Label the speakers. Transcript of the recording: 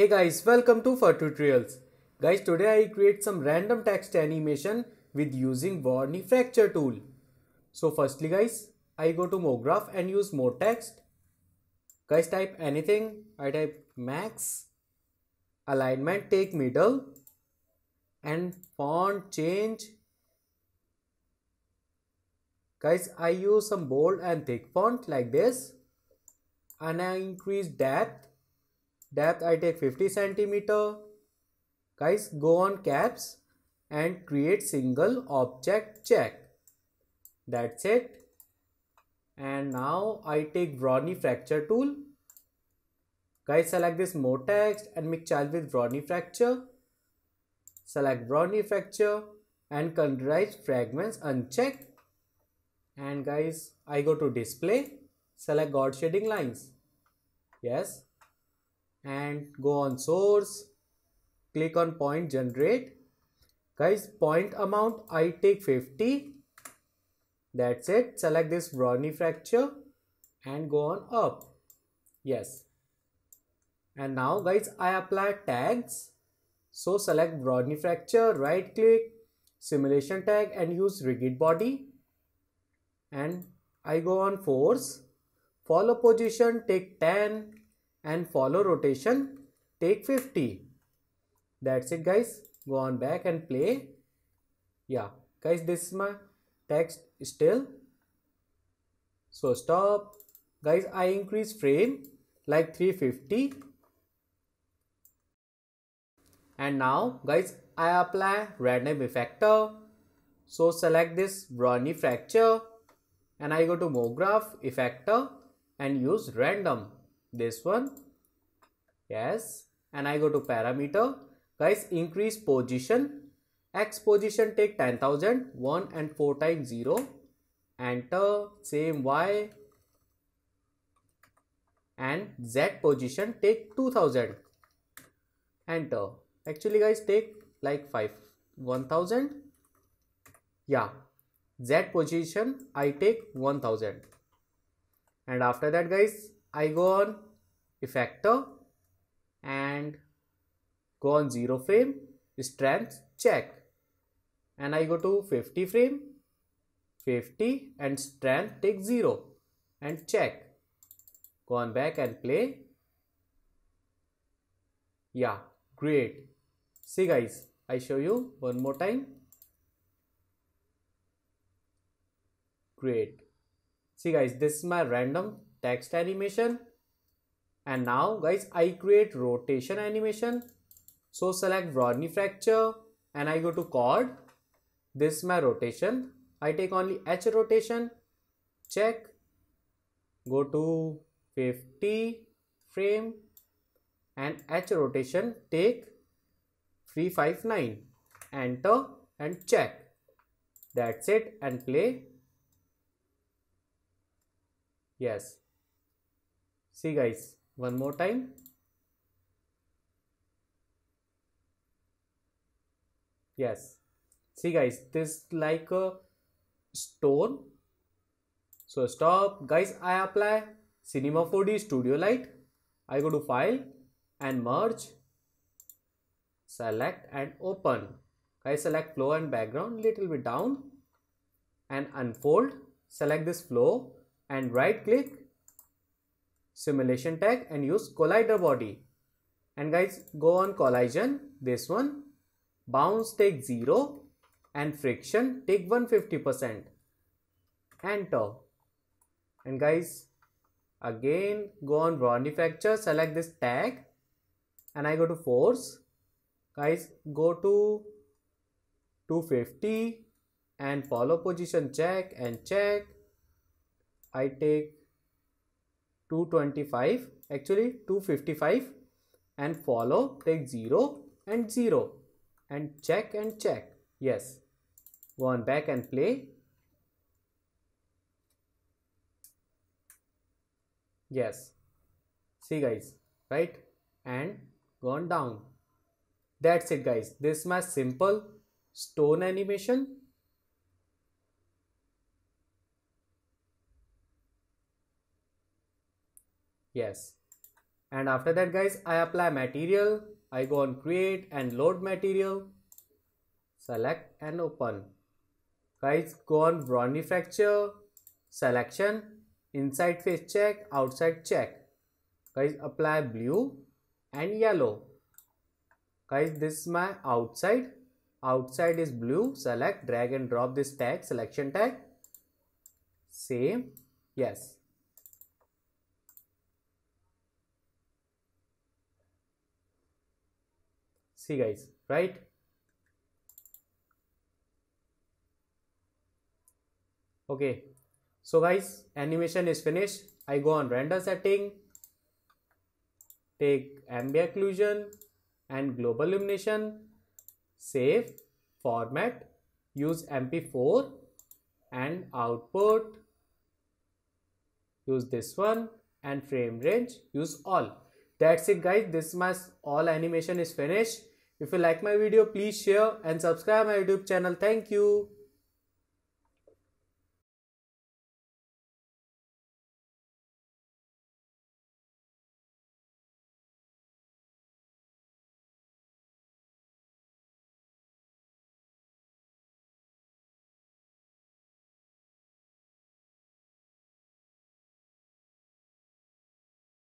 Speaker 1: Hey guys, welcome to Fattu Tutorials. Guys, today I create some random text animation with using Voronoi Fracture tool. So firstly guys, I go to MoGraph and use MoText. Guys type anything, I type max, alignment take middle and font change. Guys, I use some bold and thick font like this and I increase depth depth I take 50 centimeter. Guys go on caps and create single object check. That's it. And now I take Voronoi fracture tool. Guys select this MoText and make child with Voronoi fracture. Select Voronoi fracture and colorize fragments uncheck. And guys I go to display. Select Gouraud shading lines. Yes and go on source click on point generate. Guys point amount I take 50 that's it. Select this Voronoi fracture and go on up. Yes. And now guys I apply tags. So select Voronoi fracture right click simulation tag and use rigid body. And I go on force. Follow position take 10 and follow rotation take 50 that's it guys. Go on back and play. Yeah guys this is my text still. So stop. Guys i increase frame like 350 and now guys i apply random effector. So select this Voronoi fracture and i go to MoGraph effector and use random this one. Yes. And I go to parameter. Guys increase position. X position take 10,000 1 and 4 times 0 enter. Same y. And z position take 2000 enter. Actually guys take like 5 1000 yeah. Z position I take 1000 and after that guys I go on effector and go on 0 frame strength check. And I go to 50 frame 50 and strength take 0 and check. Go on back and play. Yeah great. See guys I show you one more time. Great. See guys this is my random text animation. And now guys I create rotation animation. So select Voronoi fracture and I go to coord. This is my rotation. I take only H rotation. Check. Go to 50 frame and H rotation. Take 359 enter and check. That's it and play. Yes see guys one more time. Yes. See guys this like a stone. So stop. Guys i apply cinema 4d studio light i go to file and merge select and open. I select flow and background little bit down and unfold. Select this flow and right click simulation tag and use collider body. And guys go on collision. This one bounce take 0 and friction take 150 percent. Enter. And guys again go on Voronoi fracture select this tag. And I go to force. Guys go to 250 and follow position check and check. I take 225 actually 255 and follow take 0 and 0 and check and check. Yes. Go on back and play. Yes. See guys right? And gone down. That's it guys. This is my simple stone animation yes. And after that guys I apply material. I go on create and load material. Select and open. Guys go on Voronoi fracture selection. Inside face check outside check. Guys apply blue and yellow. Guys this is my outside. Outside is blue. Select drag and drop this tag. Selection tag. Same. Yes see guys right? Okay. So guys animation is finished. I go on render setting. Take ambient occlusion and global illumination. Save format. Use mp4 and output. Use this one and frame range. Use all. That's it guys. This my all animation is finished if you like my video, please share and subscribe my YouTube channel. Thank you.